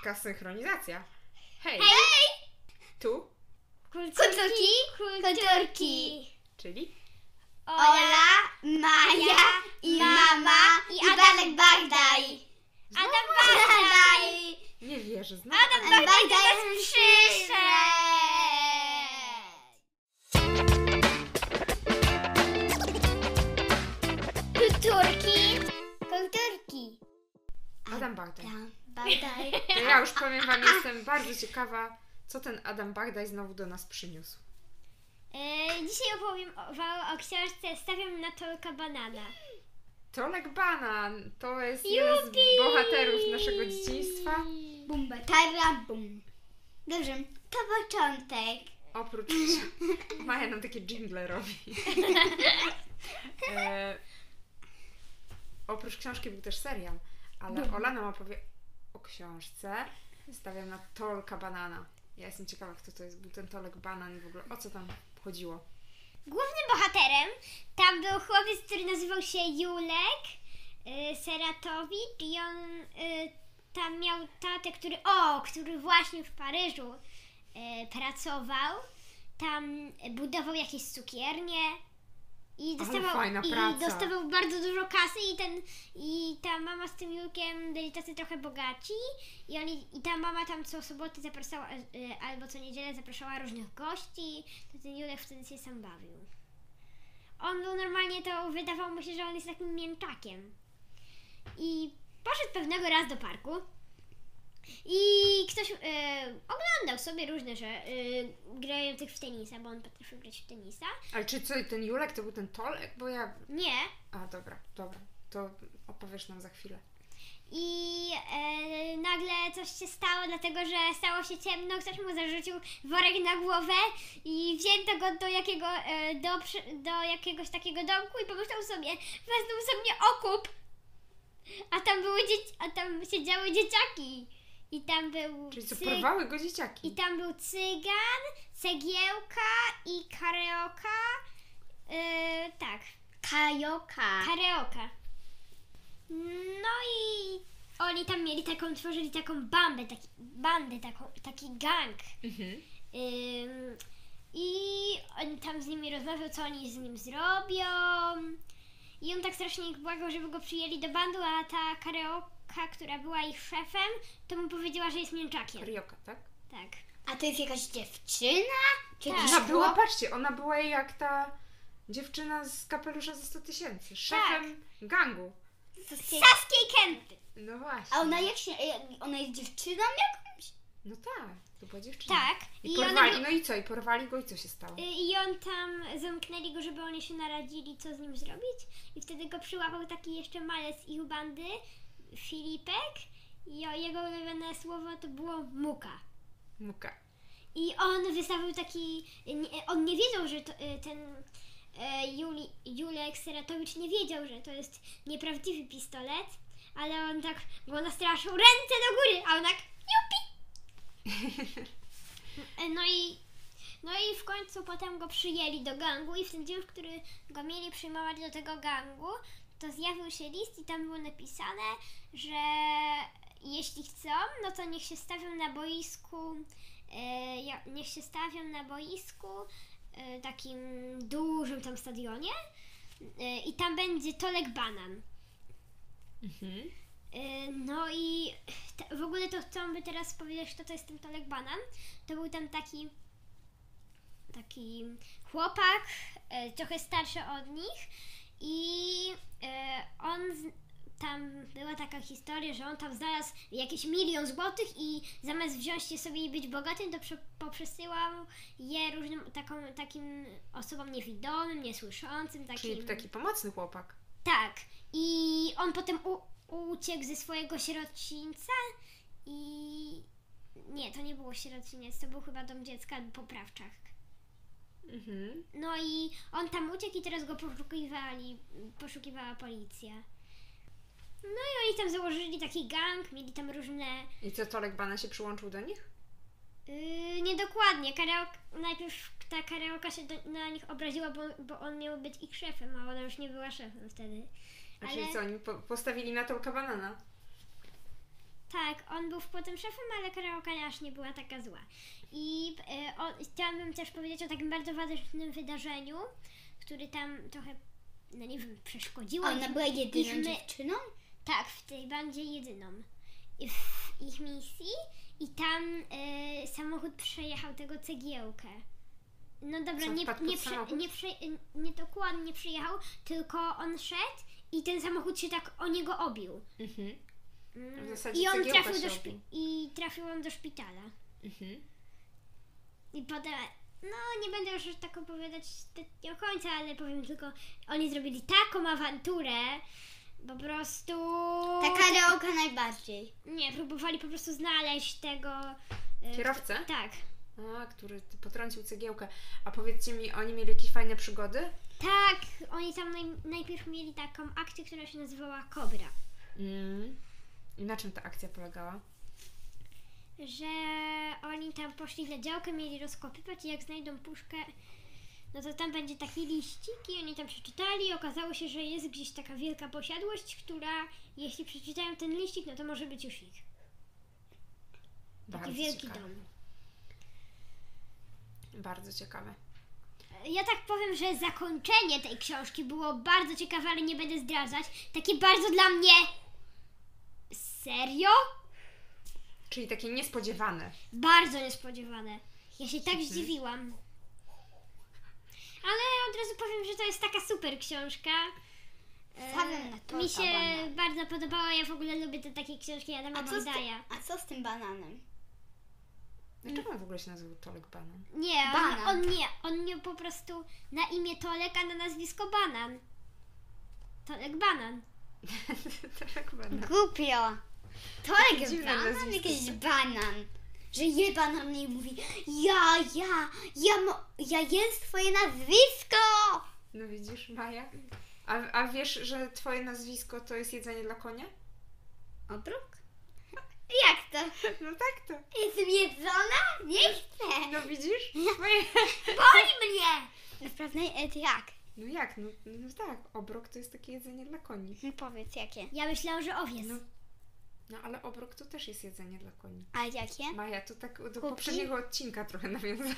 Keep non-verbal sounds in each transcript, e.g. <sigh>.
Szybka synchronizacja. Hej, Hej! tu, Kulturki, kulturki. czyli Ola, Maja i mama i Adamek Bagdaj. Adam Bagdaj. nie wierzę, znowu. Adam Bagdaj nas przyszedł. Kulturki, kulturki. Adam Bagdaj. Adam Bagdaj. To ja już powiem wam, jestem bardzo ciekawa, co ten Adam Bagdaj znowu do nas przyniósł. E, dzisiaj opowiem o, wam o książce Stawiam na tolka banana. Tolek Banan to jest jeden z bohaterów naszego dzieciństwa. Bum, batara, bum. Dobrze, to początek. Oprócz <laughs> Maja nam takie jingle robi. <laughs> e, oprócz książki był też serial, ale Ola nam opowie książce. Stawiam na Tolka Banana. Ja jestem ciekawa, kto to jest. Był ten Tolek Banan i w ogóle o co tam chodziło. Głównym bohaterem tam był chłopiec, który nazywał się Julek y, Seratowicz i on y, tam miał tatę, który, o, który właśnie w Paryżu y, pracował. Tam budował jakieś cukiernie i dostawał, i dostawał bardzo dużo kasy i ten i ta mama z tym Julkiem byli tacy trochę bogaci i oni i ta mama tam co sobotę zapraszała y, albo co niedzielę zapraszała różnych gości, to ten Julek wtedy się sam bawił. On był normalnie to wydawało mu się, że on jest takim mięczakiem. I poszedł pewnego raz do parku i ktoś y, oglądał sobie różne rzeczy, y, grających w tenisa, bo on potrafił grać w tenisa. Ale czy co, ten Julek to był ten Tolek? Bo ja... Nie, A, dobra, dobra. To opowiesz nam za chwilę. I e, nagle coś się stało, dlatego że stało się ciemno, ktoś mu zarzucił worek na głowę i wzięto go do, jakiego, e, do, do jakiegoś takiego domku i pomyślał sobie, wezmą sobie okup. A tam były dzieci, a tam siedziały dzieciaki. I tam był Czyli cy- porwały go dzieciaki? i tam był cygan, cegiełka i kareoka. E, tak, Kajoka. Kareoka. No i oni tam mieli taką, tworzyli taką bandę, taki, bandę taką, taki gang. Mhm. Ym, I on tam z nimi rozmawiał, co oni z nim zrobią. I on tak strasznie ich błagał, żeby go przyjęli do bandu, a ta kareoka, która była ich szefem, to mu powiedziała, że jest mięczakiem. Karioka, tak? Tak. A to jest jakaś dziewczyna? Czy Tak. Ona była, chłop? patrzcie, ona była jak ta dziewczyna z kapelusza za 100 tysięcy. Szefem gangu. Saskiej Kępy. No właśnie. A ona jak się... e, Ona jest dziewczyną jakąś? No tak, to była dziewczyna. Tak. I, I porwali, no i co? I porwali go i co się stało? Y, I on tam zamknęli go, żeby oni się naradzili, co z nim zrobić. I wtedy go przyłapał taki jeszcze malec z ich bandy, Filipek. I o- jego ulubione słowo to było muka. Muka. I on wystawił taki. Nie, on nie wiedział, że to, y, ten e, Juli, Julek Seratowicz nie wiedział, że to jest nieprawdziwy pistolet, ale on tak go nastraszył ręce do góry, a on tak jupi! E, No i, no i w końcu potem go przyjęli do gangu i w ten dzień, w który go mieli przyjmować do tego gangu, to zjawił się list i tam było napisane, że jeśli chcą, no to niech się stawią na boisku, ja- niech się stawią na boisku e, takim dużym tam stadionie e, i tam będzie Tolek Banan. Mhm. No i te, w ogóle to chcę by teraz powiedzieć, kto to jest ten Tolek Banan. To był tam taki taki chłopak, trochę starszy od nich i e, on tam była taka historia, że on tam znalazł jakieś milion złotych i zamiast wziąć je sobie i być bogatym, to prze, poprzesyłał je różnym taką, takim osobom niewidomym, niesłyszącym, takim... Czyli taki pomocny chłopak. Tak. I on potem u, uciekł ze swojego sierocińca i... Nie, to nie było sierociniec, to był chyba dom dziecka albo poprawczak. Mhm. No i on tam uciekł i teraz go poszukiwali, poszukiwała policja. No i oni tam założyli taki gang, mieli tam różne... I co, Tolek Bana się przyłączył do nich? Yy, niedokładnie, karaoke, najpierw ta karaoka się do, na nich obraziła, bo, bo on miał być ich szefem, a ona już nie była szefem wtedy. A Ale- czyli co, oni po postawili na Tolka Banana? Tak, on był potem szefem, ale karaoke aż nie była taka zła. I e, o, chciałabym też powiedzieć o takim bardzo ważnym wydarzeniu, który tam trochę, no nie wiem, przeszkodziło. Ona była jedyną my- dziewczyną? Tak, w tej bandzie jedyną. I w ich misji i tam e, samochód przejechał tego cegiełkę. No dobra, Co, nie, nie, prze, nie, prze, nie dokładnie przyjechał, tylko on szedł i ten samochód się tak o niego obił. Mhm. Mm, W zasadzie I on cegiełka trafił się do, szpi- i trafił on do szpitala. Mhm. I potem, no nie będę już tak opowiadać te- do końca, ale powiem tylko, oni zrobili taką awanturę, po prostu... Ta karaoke najbardziej. Nie, próbowali po prostu znaleźć tego... e, Kierowcę? kto- tak. A, który potrącił cegiełkę. A powiedzcie mi, oni mieli jakieś fajne przygody? Tak, oni tam naj, najpierw mieli taką akcję, która się nazywała Kobra. Mm. I na czym ta akcja polegała? Że oni tam poszli na działkę, mieli rozkopywać i jak znajdą puszkę, no to tam będzie taki liścik i oni tam przeczytali i okazało się, że jest gdzieś taka wielka posiadłość, która jeśli przeczytają ten liścik, no to może być już ich. Bardzo wielki ciekawe. dom. Bardzo ciekawe. Ja tak powiem, że zakończenie tej książki było bardzo ciekawe, ale nie będę zdradzać. Takie bardzo dla mnie... Serio? Czyli takie niespodziewane. Bardzo niespodziewane. Ja się tak zdziwiłam. Ale od razu powiem, że to jest taka super książka. E, na to Mi się banan. bardzo podobała. Ja w ogóle lubię te takie książki Adama A co, z ty, a co z tym bananem? Dlaczego on w ogóle się nazywał Tolek Banan? Nie, on, Banan. on nie. On miał po prostu na imię Tolek, a na nazwisko Banan. Tolek Banan. <laughs> Tolek Banan. Głupio. Tolek dziwne banan? nazwisko. Jakiś banan. Że je banan i mówi ja, ja, ja, mo, ja jest twoje nazwisko. No widzisz, Maja? A, a wiesz, że twoje nazwisko to jest jedzenie dla konia? Obruk? Jak to? <laughs> No tak to. Jestem jedzona? Nie chcę. No widzisz? Moje... <laughs> Boli mnie. Naprawdę e, jak? No jak? No, no tak, obrok to jest takie jedzenie dla koni. No powiedz jakie. Ja myślałam, że owiec. No, no ale obrok to też jest jedzenie dla koni. A jakie? Maja, to tak do Kubki? poprzedniego odcinka trochę nawiązanie.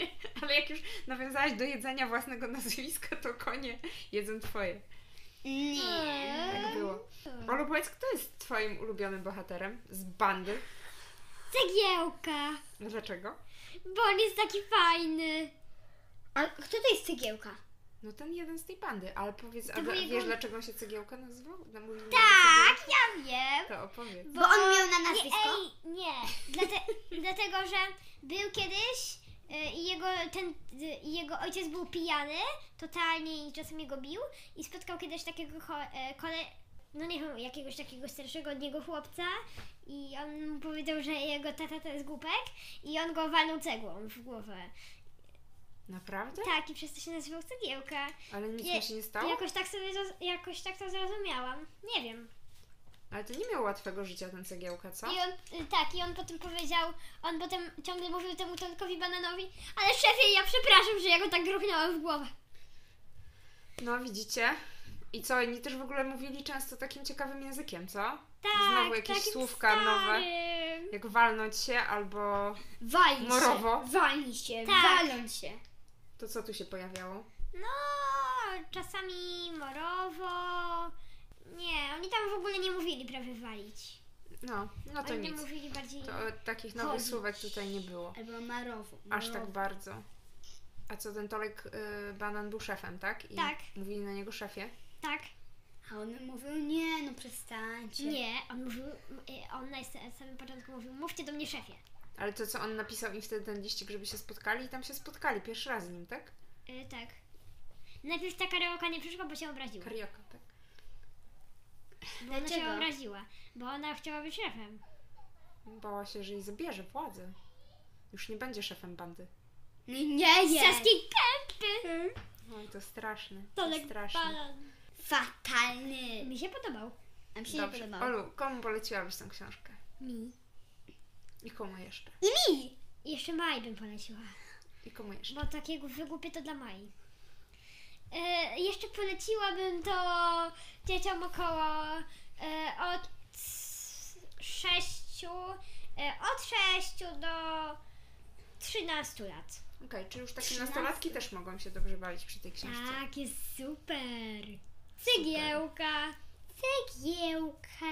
<laughs> Ale jak już nawiązałaś do jedzenia własnego nazwiska, to konie jedzą twoje. Nie. Tak było. Olu, powiedz, kto jest twoim ulubionym bohaterem z bandy? Cegiełka. Dlaczego? Bo on jest taki fajny. A kto to jest cegiełka? No ten jeden z tej bandy, ale powiedz, a jego- wiesz dlaczego on się cegiełka nazywał? Na mój Tak, ja wiem. To opowiedz. Bo on miał na nazwisko? Nie, ej, nie. Dlate, <laughs> dlatego, że był kiedyś y, i jego, ten, y, jego ojciec był pijany totalnie i czasami go bił i spotkał kiedyś takiego ko, e, kole, no nie wiem, jakiegoś takiego starszego od niego chłopca i on mu powiedział, że jego tata to jest głupek i on go walnął cegłą w głowę. Naprawdę? Tak, i przez to się nazywał cegiełka. Ale nic Nie, mu się nie stało? Jakoś tak sobie, jakoś tak to zrozumiałam. Nie wiem. Ale to nie miał łatwego życia ten cegiełka, co? I on, y, tak, i on potem powiedział, on potem ciągle mówił temu Tolkowi Bananowi, ale szefie, ja przepraszam, że ja go tak gruchnęłam w głowę. No widzicie? I co, oni też w ogóle mówili często takim ciekawym językiem, co? Tak, Znowu jakieś słówka starym. nowe. Jak walnąć się albo... Walić Morowo. się. Walić się. Tak. Waląc się. To co tu się pojawiało? No, czasami morowo. Nie, oni tam w ogóle nie mówili prawie walić. No, no to oni nic. mówili bardziej... To takich nowych Chodzić. słówek tutaj nie było. Albo marowo. Aż tak bardzo. A co, ten Tolek y, Banan był szefem, tak? I Tak. mówili na niego szefie? Tak. A on mówił, nie, no przestańcie. Nie, on mówił, y, on na samym początku mówił, mówcie do mnie szefie. Ale to co, on napisał im wtedy ten liścik, żeby się spotkali i tam się spotkali pierwszy raz z nim, tak? Y, tak. Najpierw ta karaoka nie przyszła, bo się obraziła. Karioka, tak? Bo ona się Dlaczego? obraziła, bo ona chciała być szefem. Bała się, że jej zabierze władzę. Już nie będzie szefem bandy. Nie. Saskiej kępy! Oj, to straszne. To Tolek straszne. Fatalny. Mi się podobał. A mi się nie Dobrze. podobało. Olu, komu poleciłabyś tę książkę? Mi. I komu jeszcze? I mi. Jeszcze Maj bym poleciła. I komu jeszcze? Bo takiego wygłupie to dla Mai. E, jeszcze poleciłabym to dzieciom około e, od 6 e, od 6 do 13 lat. Okej, czy już takie Trzynaste. nastolatki też mogą się dobrze bawić przy tej książce? Tak, jest super. Cegiełka. Cegiełka.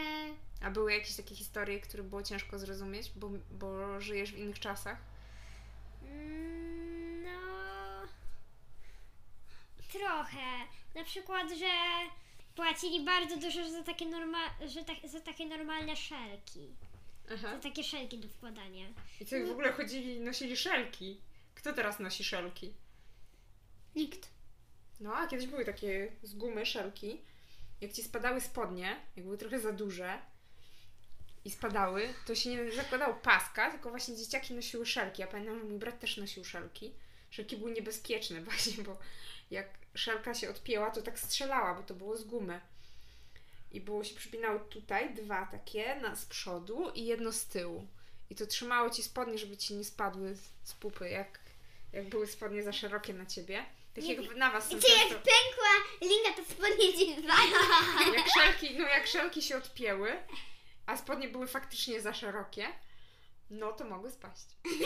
A były jakieś takie historie, które było ciężko zrozumieć, bo, bo żyjesz w innych czasach? Mm, No. Trochę. Na przykład, że płacili bardzo dużo za takie, norma- że tak, za takie normalne szelki. Aha. Za takie szelki do wkładania. I co, w ogóle chodzili, nosili szelki? Kto teraz nosi szelki? Nikt. No, a kiedyś były takie z gumy szelki. Jak ci spadały spodnie, jak były trochę za duże i spadały, to się nie zakładało paska, tylko właśnie dzieciaki nosiły szelki. Ja pamiętam, że mój brat też nosił szelki. Szelki były niebezpieczne <laughs> właśnie, bo jak szelka się odpięła, to tak strzelała, bo to było z gumy. I było się przypinało tutaj dwa takie na, z przodu i jedno z tyłu. I to trzymało ci spodnie, żeby ci nie spadły z, pupy, jak, jak były spodnie za szerokie na ciebie. Tak jak na was są I co jak często- pękła linka, to spodnie ci jak szelki, no jak szelki się odpięły, a spodnie były faktycznie za szerokie, no to mogły spaść. <laughs>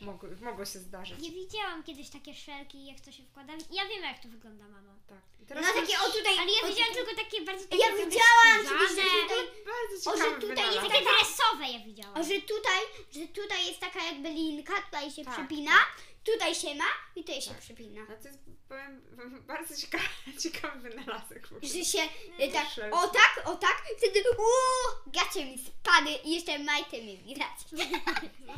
Mogły, mogło się zdarzyć. Nie widziałam kiedyś takie szelki, jak to się wkłada. Ja wiem, jak to wygląda, mamo. Tak. I teraz No takie o tutaj. Ale ja o widziałam tutaj. tylko takie bardzo takie Ja trochę widziałam, skórzane. że tutaj, bardzo O, że ciekawy tutaj jest wynalazek. Takie dresowe ja widziałam. o, że tutaj, że tutaj jest taka jakby linka, tutaj się Tak, przypina, tutaj się ma i tutaj się Tak. przypina. No to jest, powiem, bardzo ciekawy, <laughs> ciekawy wynalazek. Że się y, tak, o tak, o tak, wtedy uuu, gacie mi spadły i jeszcze majty mi widać. <laughs>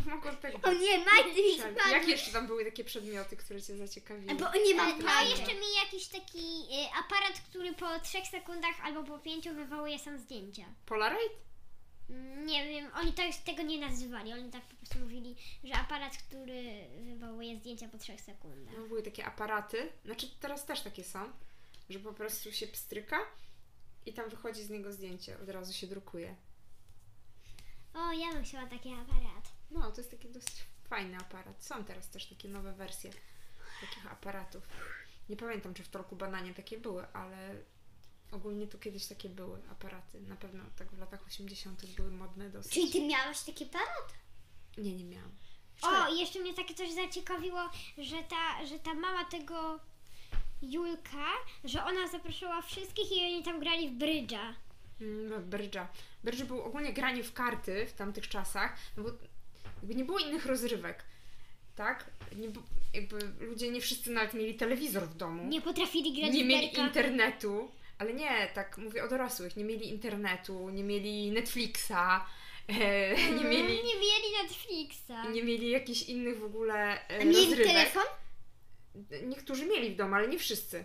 No, tego O nie, majty mi spadły. Jak jeszcze tam były takie przedmioty, które cię zaciekawiły? Bo nie mam No majty. jeszcze mi jakiś taki y, aparat, który po 3 sekundach albo po 5 wywołuje sam zdjęcia. Polaroid? Nie wiem, oni tak, tego nie nazywali, oni tak po prostu mówili, że aparat, który wywołuje zdjęcia po 3 sekundach. No, były takie aparaty, znaczy teraz też takie są, że po prostu się pstryka i tam wychodzi z niego zdjęcie, od razu się drukuje. O, ja bym chciała taki aparat. No, to jest taki dosyć fajny aparat. Są teraz też takie nowe wersje takich aparatów. Nie pamiętam, czy w Torku Bananie takie były, ale ogólnie tu kiedyś takie były aparaty. Na pewno tak w latach 80. były modne dosyć. Czyli ty miałaś taki aparat? Nie, nie miałam. O, i jeszcze mnie takie coś zaciekawiło, że ta, że ta mama tego Julka, że ona zapraszała wszystkich i oni tam grali w brydża. Mm, No, brydża. Brydż był ogólnie granie w karty w tamtych czasach, no bo jakby nie było innych rozrywek, tak? Nie, jakby ludzie nie wszyscy nawet mieli telewizor w domu. Nie potrafili grać nie w mieli berka. internetu, ale nie, tak mówię o dorosłych, nie mieli internetu, nie mieli Netflixa, e, <laughs> nie mieli, Nie mieli Netflixa. nie mieli jakichś innych w ogóle e, A mieli rozrywek. telefon? Niektórzy mieli w domu, ale nie wszyscy.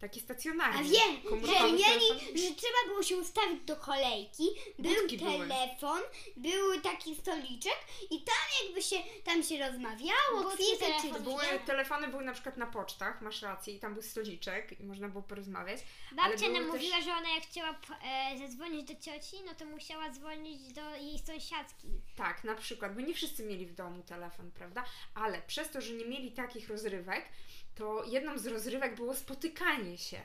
Taki stacjonarny. A wiem, że mieli, telefon. że trzeba było się ustawić do kolejki, był Budki były. telefon, był taki stoliczek i tam jakby się, tam się rozmawiało, telefon. czy Były, telefony były na przykład na pocztach, masz rację, i tam był stoliczek i można było porozmawiać. Babcia były nam też- mówiła, że ona jak chciała e, zadzwonić do cioci, no to musiała dzwonić do jej sąsiadki. Tak, na przykład, bo nie wszyscy mieli w domu telefon, prawda? Ale przez to, że nie mieli takich rozrywek, to jedną z rozrywek było spotykanie się.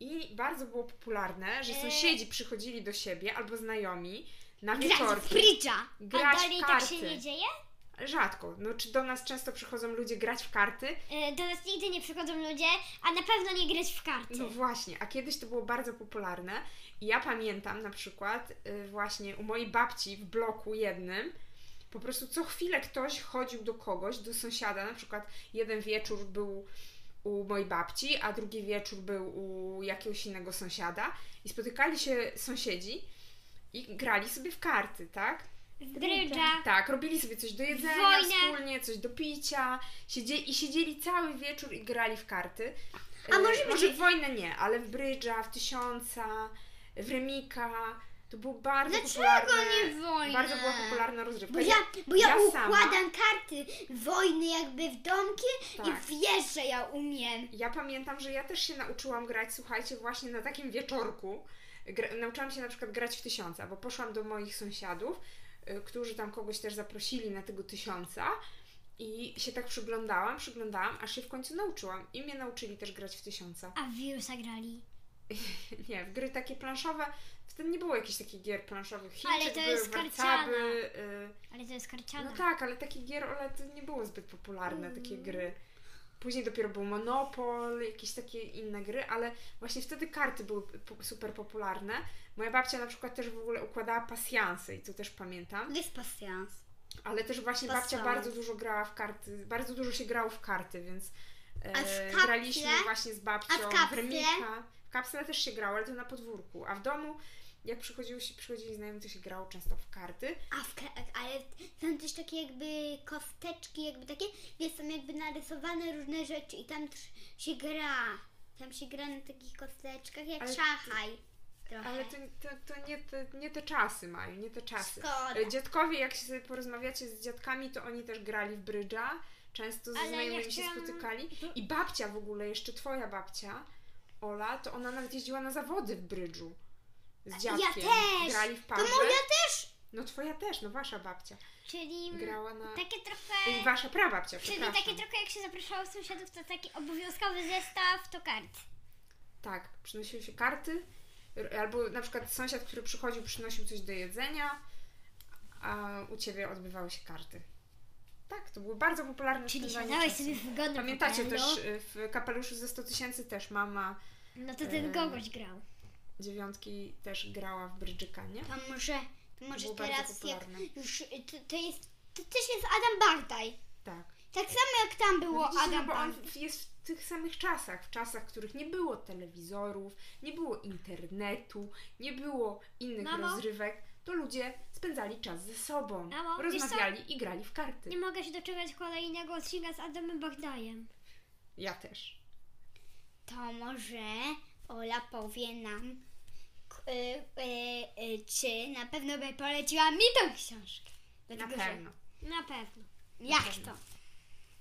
I bardzo było popularne, że E. sąsiedzi przychodzili do siebie albo znajomi na grać w wieczorki brydża. A grać dalej w tak się nie dzieje? Rzadko. No, czy do nas często przychodzą ludzie grać w karty? E, do nas nigdy nie przychodzą ludzie, a na pewno nie grać w karty. No właśnie, a kiedyś to było bardzo popularne i ja pamiętam na przykład y, właśnie u mojej babci w bloku jednym po prostu co chwilę ktoś chodził do kogoś, do sąsiada, na przykład jeden wieczór był u mojej babci, a drugi wieczór był u jakiegoś innego sąsiada i spotykali się sąsiedzi i grali sobie w karty, tak? w brydża. Tak, robili sobie coś do jedzenia Wojnę. wspólnie, coś do picia siedzieli, i siedzieli cały wieczór i grali w karty. A może może w wojnę nie, ale w brydża, w tysiąca, w remika. To było bardzo Dlaczego popularne. nie wojnę? Bardzo była popularna rozrywka. Bo ja, bo ja, ja układam karty wojny jakby w domki Tak. i wiesz, że ja umiem. Ja pamiętam, że ja też się nauczyłam grać, słuchajcie, właśnie na takim wieczorku. Gra, nauczyłam się na przykład grać w tysiąca, bo poszłam do moich sąsiadów, y, którzy tam kogoś też zaprosili na tego tysiąca i się tak przyglądałam, przyglądałam, aż się w końcu nauczyłam. I mnie nauczyli też grać w tysiąca. A w wirusa grali. <laughs> Nie, w gry takie planszowe Wtedy nie było jakichś takich gier planszowych. Ale Chińczyk to były, jest warcaby, karciana. y, Ale to jest karciana. No tak, ale takich gier Ola to nie było zbyt popularne, takie Mm. gry. Później dopiero był Monopol, jakieś takie inne gry, ale właśnie wtedy karty były super popularne. Moja babcia na przykład też w ogóle układała pasjansy i to też pamiętam. Jest pasjans. Ale też właśnie babcia Pasjans. bardzo dużo grała w karty, bardzo dużo się grało w karty, więc e, w graliśmy właśnie z babcią A w kapsle? remika. W kapsle też się grało, ale to na podwórku. A w domu, jak przychodziły się, przychodzili znajomi, to się grało często w karty. A w, ale są też takie jakby kosteczki, jakby takie, gdzie są jakby narysowane różne rzeczy i tam się gra. Tam się gra na takich kosteczkach jak Ale- szachaj. Trochę. Ale to, to, to, nie, te, nie te czasy, Maju, nie te czasy. Szkoda. Dziadkowie, jak się sobie porozmawiacie z dziadkami, to oni też grali w brydża. Często ze znajomymi się spotykali. I babcia w ogóle, jeszcze twoja babcia, Ola, to ona nawet jeździła na zawody w brydżu. Z Ja dziadkiem. też. Grali w To parze. moja też. No twoja też, no wasza babcia. Czyli Grała na... takie trochę... I wasza prababcia, Czyli takie trochę jak się zapraszało sąsiadów, to taki obowiązkowy zestaw to kart. Tak, przynosiły się karty, albo na przykład sąsiad, który przychodził, przynosił coś do jedzenia, a u ciebie odbywały się karty. Tak, to było bardzo popularne Czyli siadałeś sobie w wygodnym Pamiętacie też y, w kapeluszu ze 100 tysięcy też mama No to ten e, kogoś grał. dziewiątki też grała w brydżyka, nie? To może, to może teraz jak już, to, to jest, to też jest Adam Bartaj. Tak. Tak samo jak tam było No widzicie, Adam bo on jest w tych samych czasach, w czasach, w których nie było telewizorów, nie było internetu, nie było innych Mamo? rozrywek, to ludzie spędzali czas ze sobą, Mamo, co? rozmawiali i grali w karty. Nie mogę się doczekać kolejnego odcinka z Adamem Bagdajem. Ja też. To może Ola powie nam, y, y, y, czy na pewno by poleciła mi tą książkę. Na Dlatego, że- pewno. Na pewno. Jak pewno. to?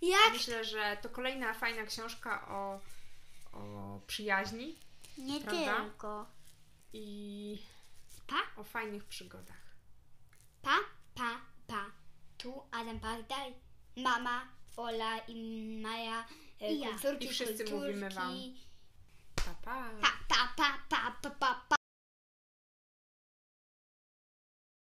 Jak? Myślę, że to kolejna fajna książka o, o przyjaźni Nie Prawda? tylko. i Pa? o fajnych przygodach. Pa, pa, pa. Tu Adam Bartaj, mama, Ola i Maja, y, I ja. kulturki, I wszyscy kulturki. mówimy wam. Pa. Pa, pa, pa, pa, pa, pa, pa.